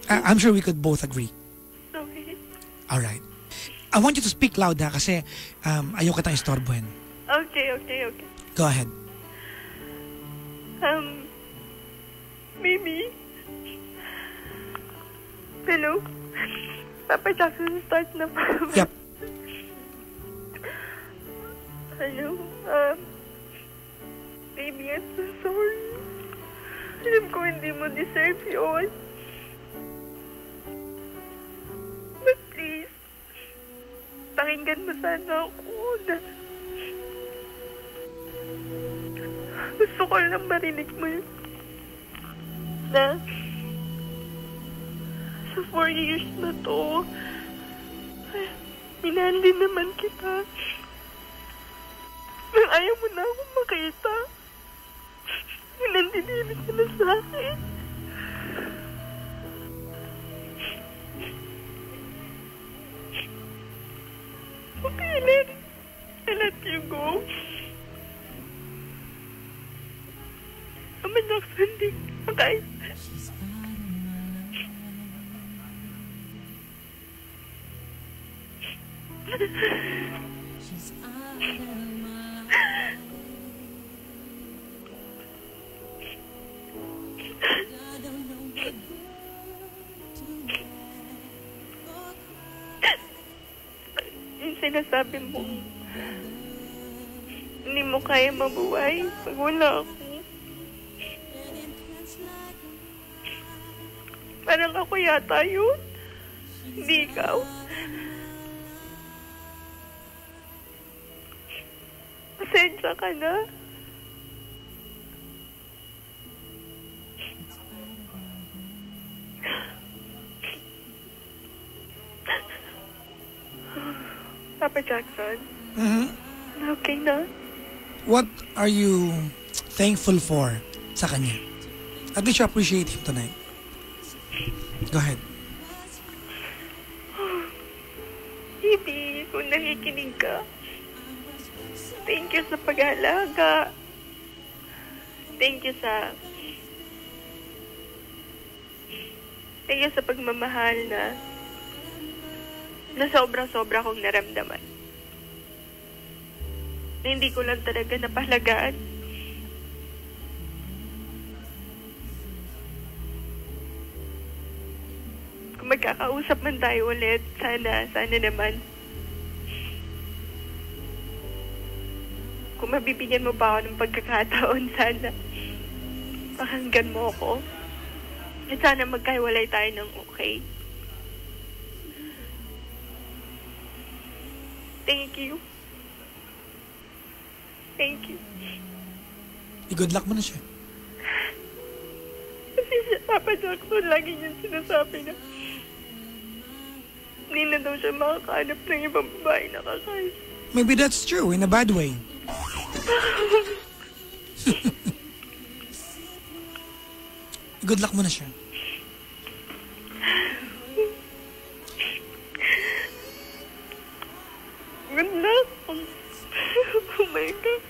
I- I'm sure we could both agree. Okay. All right. I want you to speak loud ha kasi um, ayaw kitang istorbohin. Okay, okay, okay. Go ahead. Um, maybe. Hello? Papa Jackson, start na pa. Yep. Hello? Um, baby, I'm so sorry. Alam ko hindi mo deserve yun. But please, pakinggan mo sana ako na gusto ko lang marinig mo yun. Na sa four years na to, minahal din naman kita. Nang ayaw mo na akong makita. Nandinilig ka na sa akin. Okay, let, I let you go. Ama Jackson, di okay. Yung sinasabi mo, hindi mo kaya mabuhay pag wala ako. Parang ako yata yun. Hindi ikaw. Pasensya ka na. Papa Jackson, Mhm. okay na? What are you thankful for sa kanya? At least you appreciate him tonight. Go ahead. Baby, kung nakikinig ka, thank you sa pag-aalaga. Thank you sa... Thank you sa pagmamahal na na sobra-sobra kong naramdaman. Na hindi ko lang talaga napahalagaan. Kung magkakausap man tayo ulit, sana, sana naman. Kung mabibigyan mo pa ako ng pagkakataon, sana pakanggan mo ako. At sana magkahiwalay tayo ng okay. Thank you. Thank you. I-good luck mo na siya. Kasi si Papa Jackson lagi niya sinasabi na hindi na daw siya makakahanap ng ibang babae na kakay. Maybe that's true in a bad way. Good luck mo na siya. Good luck. Oh my God.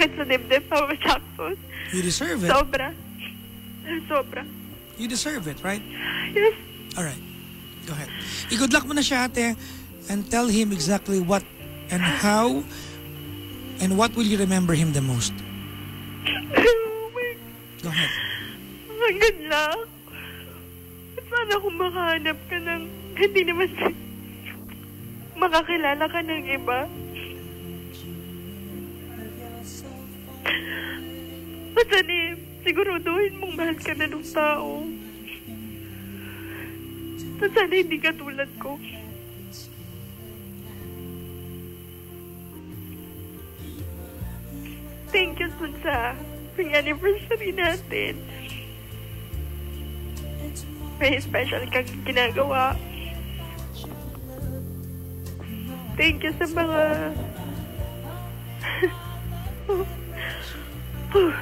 sakit sa dibdib, Papa Jackson. You deserve it. Sobra. Sobra. You deserve it, right? Yes. All right. Go ahead. I-good luck mo na siya, ate. And tell him exactly what and how and what will you remember him the most. Go ahead. Hanggang lang. Sana kung makahanap ka ng hindi naman makakilala ka ng iba. At sana siguruduhin mong mahal ka na ng tao. At sana hindi ka tulad ko. Thank you dun sa anniversary natin. May special kang ginagawa. Thank you sa mga...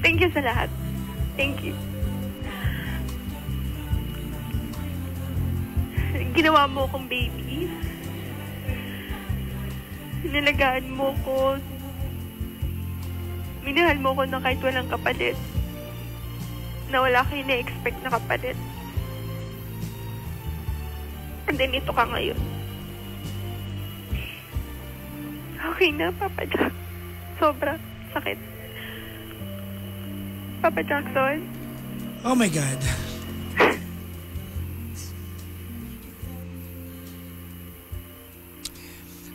Thank you sa lahat. Thank you. Ginawa mo akong baby. Nilalagaan mo ko. Minahal mo ko na kahit walang kapalit. Na wala kayo na-expect na kapalit. And then ito ka ngayon. Okay na, Papa Jack. Sobra. Sakit. Papa Jackson, Oh my God.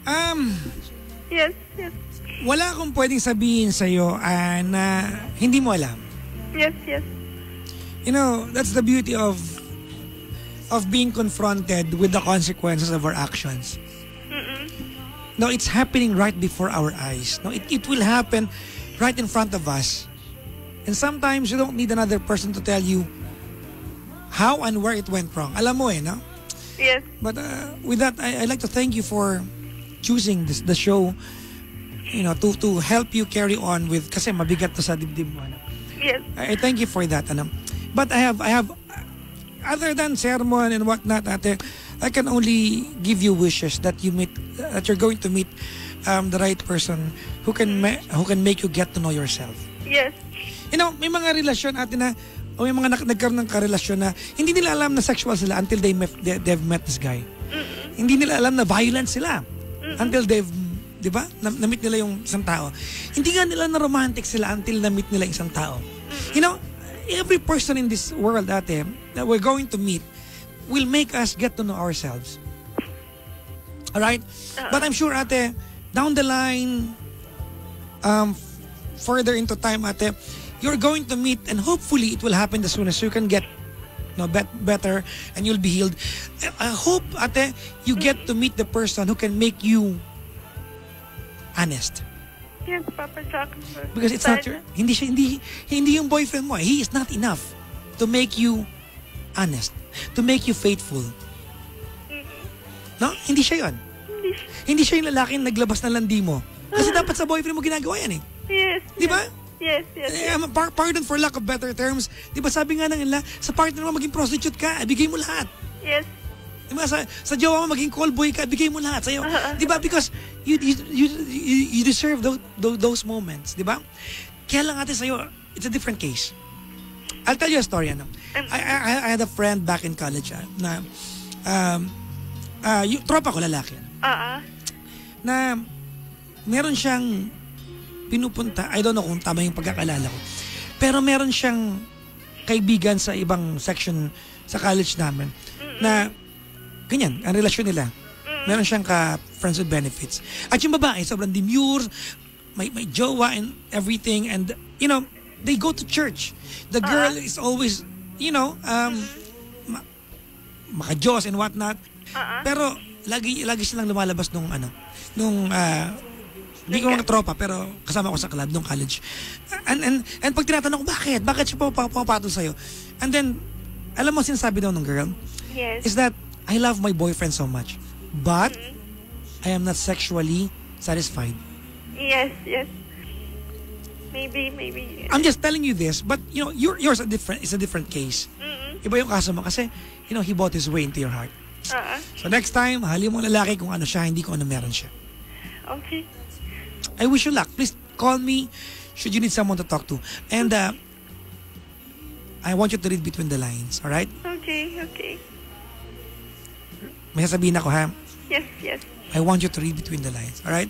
Um, yes, yes, wala akong pwedeng sabihin sa'yo ah, na hindi mo alam. yes, yes. You know, that's the beauty of of being confronted with the consequences of our actions. No, it's happening right before our eyes. No, it, it will happen right in front of us. And sometimes you don't need another person to tell you how and where it went wrong. Alam mo eh, no? Yes, But uh, with that, I, I'd like to thank you for choosing this the show, you know, to to help you carry on with kasi mabigat to sa dibdib mo. Ano? yes. I, I thank you for that. Ano? But I have, I have, other than sermon and whatnot, ate, I can only give you wishes that you meet, that you're going to meet um, the right person who can ma- who can make you get to know yourself. Yes. You know, may mga relasyon ate na o may mga nagkaroon ng karelasyon na hindi nila alam na sexual sila until they met, they, they've met this guy. Hindi nila alam na violent sila until they've, di ba, na, na-meet nila yung isang tao. Hindi nga nila na romantic sila until na-meet nila yung isang tao. You know, every person in this world ate that we're going to meet will make us get to know ourselves. Alright? But I'm sure ate, down the line, um, further into time ate, you're going to meet and hopefully it will happen as soon as you can get no bet better and you'll be healed. I, hope ate, you get to meet the person who can make you honest. Yes, Papa Jackson. Because it's not your, hindi siya, hindi, hindi yung boyfriend mo. eh. He is not enough to make you honest, to make you faithful. No? Hindi siya yon. Hindi. Hindi siya yung lalaking naglabas ng landi mo. Kasi dapat sa boyfriend mo ginagawa yan eh. Yes. Di ba? Yes, yes, Eh, yes. um, par- pardon for lack of better terms. Di ba sabi nga ng nila, sa partner mo maging prostitute ka, bigay mo lahat. Yes. Di ba? Sa, sa jowa mo maging call boy ka, bigay mo lahat sa'yo. Di ba? Because you, you, you, you, deserve those, those, moments. Di ba? Kaya lang natin sa'yo, it's a different case. I'll tell you a story. Ano? I, I, I had a friend back in college ah, na um, ah, yung tropa ko lalaki Ah, ah. na meron siyang pinupunta, I don't know kung tama yung pagkakalala ko, pero meron siyang kaibigan sa ibang section sa college namin na ganyan, ang relasyon nila. Meron siyang ka friends with benefits. At yung babae, sobrang demure, may, may jowa and everything and you know, they go to church. The girl is always, you know, um, ma- maka-Diyos and whatnot. Pero lagi lagi silang lumalabas nung ano, nung ah, hindi ko mga tropa pero kasama ko sa club nung college. And and and pag tinatanong ko bakit? Bakit siya pa pumapatol sa And then alam mo sinasabi daw ng girl Yes. is that I love my boyfriend so much but I am not sexually satisfied. Yes, yes. Maybe, maybe. I'm just telling you this, but you know, your, yours a different is a different case. Iba yung kaso mo kasi, you know, he bought his way into your heart. Ah, So next time, mahalin mo lalaki kung ano siya, hindi kung ano meron siya. okay. I wish you luck. Please call me should you need someone to talk to. And uh, I want you to read between the lines, alright? Okay, okay. May sasabihin ako ha. Yes, yes. I want you to read between the lines, alright?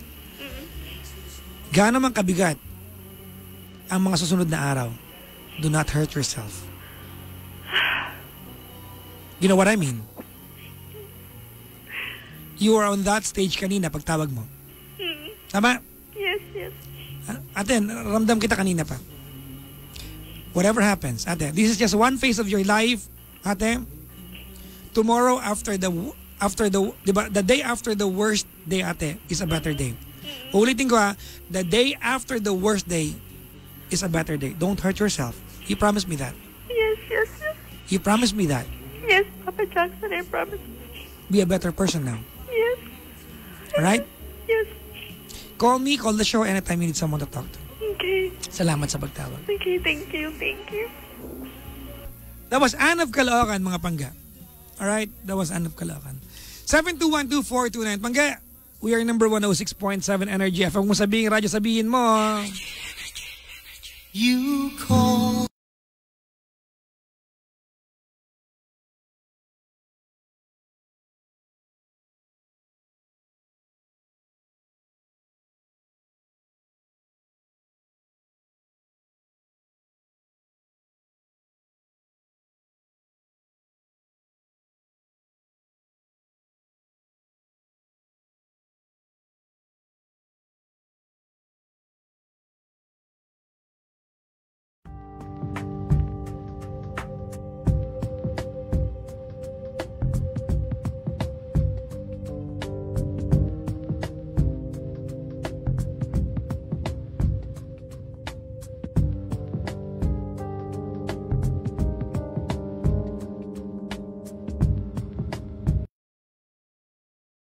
Gaano man kabigat ang mga susunod na araw, do not hurt yourself. You know what I mean? You were on that stage kanina pagtawag mo. Tama? Yes, yes. Ah, Ate, ramdam kita kanina pa. Whatever happens, ate, this is just one phase of your life, ate. Tomorrow after the after the, di ba, the day after the worst day, ate, is a better day. Ulitin ko ha, the day after the worst day is a better day. Don't hurt yourself. You promise me that. Yes, yes, yes. You promise me that. Yes, Papa Jackson, I promise. Be a better person now. Yes, Alright? yes. Call me, call the show anytime you need someone to talk to. Okay, Salamat sa pagtawag. okay, thank you, thank you. That was Anne of Caloocan, mga pangga. Alright? That was Anne of Caloocan. 7212429. Pangga, we are number 106.7 Energy FM. Kung sabihin radyo, sabihin mo. You call